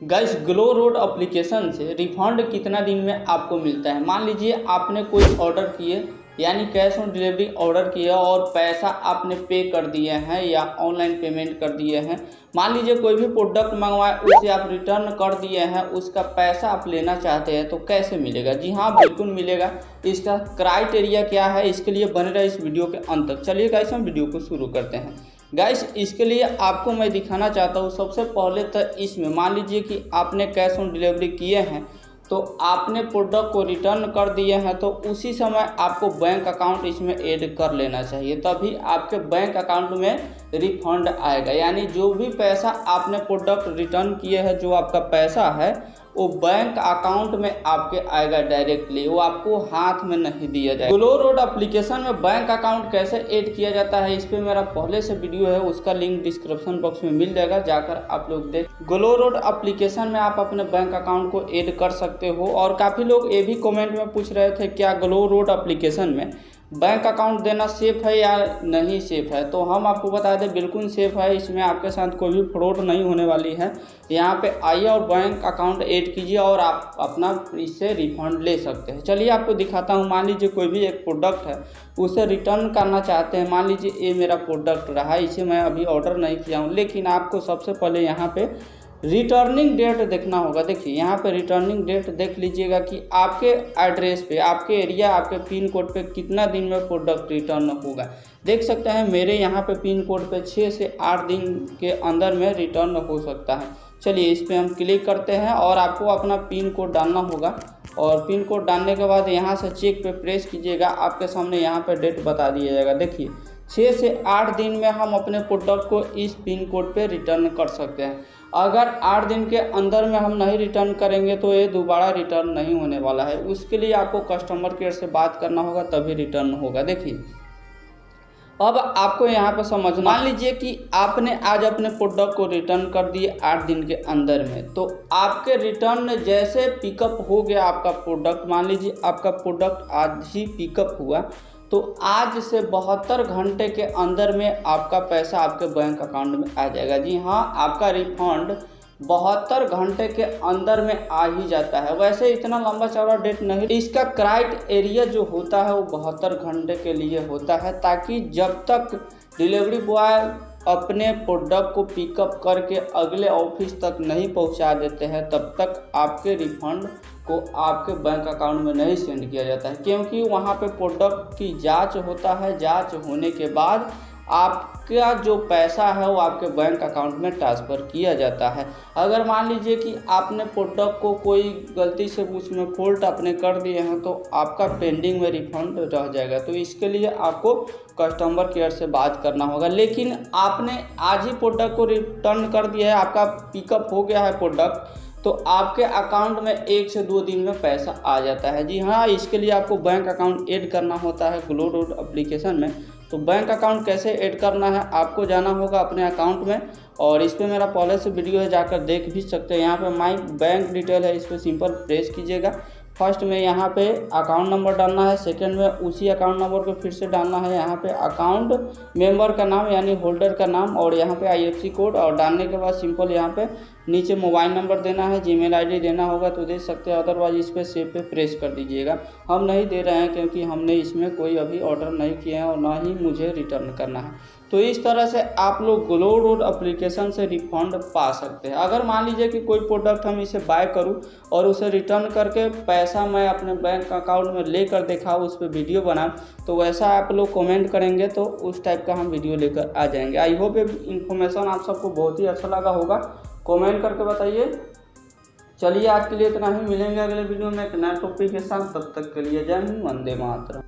Gas Glow road application से refund कितना दिन में आपको मिलता है? मान लीजिए आपने कोई ऑर्डर किए, यानी कैश ऑन डिलीवरी ऑर्डर किया और पैसा आपने पे कर दिए हैं या ऑनलाइन पेमेंट कर दिए हैं। मान लीजिए कोई भी प्रोडक्ट मंगवाए, उसे आप रिटर्न कर दिए हैं, उसका पैसा आप लेना चाहते हैं तो कैसे मिलेगा? जी हाँ बिल्कुल मिलेगा। इसका क्राइटेरिया क्या है? इसके लिए बने रहे इस वीडियो के अंत तक। चलिए गाइस हम वीडियो को शुरू करते हैं। गाइस इसके लिए आपको मैं दिखाना चाहता हूँ, सबसे पहले तो इसमें मान लीजिए कि आपने कैश ऑन डिलीवरी किए हैं तो आपने प्रोडक्ट को रिटर्न कर दिए हैं तो उसी समय आपको बैंक अकाउंट इसमें ऐड कर लेना चाहिए, तभी आपके बैंक अकाउंट में रिफंड आएगा। यानी जो भी पैसा आपने प्रोडक्ट रिटर्न किए हैं, जो आपका पैसा है वो बैंक अकाउंट में आपके आएगा डायरेक्टली वो आपको हाथ में नहीं दिया जाएगा। ग्लो रोड एप्लीकेशन में बैंक अकाउंट कैसे ऐड किया जाता है, इस पर मेरा पहले से वीडियो है, उसका लिंक डिस्क्रिप्शन बॉक्स में मिल जाएगा, जाकर आप लोग देख। ग्लो रोड एप्लीकेशन में आप अपने बैंक अकाउंट को ऐड कर सकते हो, और काफ़ी लोग ये भी कॉमेंट में पूछ रहे थे, क्या ग्लो रोड एप्लीकेशन में बैंक अकाउंट देना सेफ़ है या नहीं सेफ़ है? तो हम आपको बता दें, बिल्कुल सेफ़ है। इसमें आपके साथ कोई भी फ्रॉड नहीं होने वाली है। यहाँ पे आइए और बैंक अकाउंट ऐड कीजिए और आप अपना इससे रिफंड ले सकते हैं। चलिए आपको दिखाता हूँ। मान लीजिए कोई भी एक प्रोडक्ट है, उसे रिटर्न करना चाहते हैं। मान लीजिए ये मेरा प्रोडक्ट रहा, इसे मैं अभी ऑर्डर नहीं किया हूँ। लेकिन आपको सबसे पहले यहाँ पर रिटर्निंग डेट देखना होगा। देखिए, यहाँ पे रिटर्निंग डेट देख लीजिएगा कि आपके एड्रेस पे, आपके एरिया आपके पिन कोड पे कितना दिन में प्रोडक्ट रिटर्न होगा। देख सकते हैं, मेरे यहाँ पे पिन कोड पे छः से आठ दिन के अंदर में रिटर्न हो सकता है। चलिए, इस पर हम क्लिक करते हैं और आपको अपना पिन कोड डालना होगा। और पिन कोड डालने के बाद यहाँ से चेक पे प्रेस कीजिएगा। आपके सामने यहाँ पर डेट बता दिया जाएगा। देखिए छः से आठ दिन में हम अपने प्रोडक्ट को इस पिन कोड पे रिटर्न कर सकते हैं। अगर आठ दिन के अंदर में हम नहीं रिटर्न करेंगे तो ये दोबारा रिटर्न नहीं होने वाला है। उसके लिए आपको कस्टमर केयर से बात करना होगा, तभी रिटर्न होगा। देखिए, अब आपको यहाँ पर समझ मान लीजिए कि आपने आज अपने प्रोडक्ट को रिटर्न कर दिए आठ दिन के अंदर में। तो आपके रिटर्न जैसे पिकअप हो गया आपका प्रोडक्ट मान लीजिए आपका प्रोडक्ट आज ही पिकअप हुआ। तो आज से बहत्तर घंटे के अंदर में आपका पैसा आपके बैंक अकाउंट में आ जाएगा। जी हाँ आपका रिफंड बहत्तर घंटे के अंदर में आ ही जाता है। वैसे इतना लंबा चौड़ा डेट नहीं, इसका क्राइट एरिया जो होता है वो बहत्तर घंटे के लिए होता है ताकि जब तक डिलीवरी बॉय अपने प्रोडक्ट को पिकअप करके अगले ऑफ़िस तक नहीं पहुँचा देते हैं, तब तक आपके रिफंड को आपके बैंक अकाउंट में नहीं सेंड किया जाता है, क्योंकि वहाँ पे प्रोडक्ट की जाँच होता है। जाँच होने के बाद आपका जो पैसा है वो आपके बैंक अकाउंट में ट्रांसफ़र किया जाता है। अगर मान लीजिए कि आपने प्रोडक्ट को कोई गलती से उसमें फॉल्ट आपने कर दिए हैं तो आपका पेंडिंग में रिफंड रह जाएगा। तो इसके लिए आपको कस्टमर केयर से बात करना होगा। लेकिन आपने आज ही प्रोडक्ट को रिटर्न कर दिया है, आपका पिकअप हो गया है प्रोडक्ट तो आपके अकाउंट में एक से दो दिन में पैसा आ जाता है। जी हाँ इसके लिए आपको बैंक अकाउंट ऐड करना होता है ग्लो रोड अप्लीकेशन में। तो बैंक अकाउंट कैसे ऐड करना है, आपको जाना होगा अपने अकाउंट में और इस पर मेरा पहले से वीडियो है, जाकर देख भी सकते हैं। यहाँ पे माई बैंक डिटेल है, इस पर सिंपल प्रेस कीजिएगा। फ़र्स्ट में यहाँ पे अकाउंट नंबर डालना है, सेकंड में उसी अकाउंट नंबर को फिर से डालना है। यहाँ पे अकाउंट मेंबर का नाम यानी होल्डर का नाम और यहाँ पे आईएफसी कोड और डालने के बाद सिंपल यहाँ पे नीचे मोबाइल नंबर देना है जीमेल आईडी देना होगा तो दे सकते हैं। अदरवाइज़ इस पर सेव पे प्रेस कर दीजिएगा। हम नहीं दे रहे हैं क्योंकि हमने इसमें कोई अभी ऑर्डर नहीं किया है और ना ही मुझे रिटर्न करना है। तो इस तरह से आप लोग ग्लो रोड अप्लीकेशन से रिफंड पा सकते हैं। अगर मान लीजिए कि कोई प्रोडक्ट हम इसे बाय करूँ और उसे रिटर्न करके पैसा मैं अपने बैंक अकाउंट में लेकर दिखाऊँ उस पर वीडियो बनाऊँ तो वैसा आप लोग कमेंट करेंगे तो उस टाइप का हम वीडियो लेकर आ जाएँगे। आई होप ये इन्फॉर्मेशन आप सबको बहुत ही अच्छा लगा होगा। कमेंट करके बताइए। चलिए आज के लिए इतना ही। मिलेंगे अगले वीडियो में एक नए टॉपिक के साथ। तब तक के लिए जय हिंद, वंदे मातरम।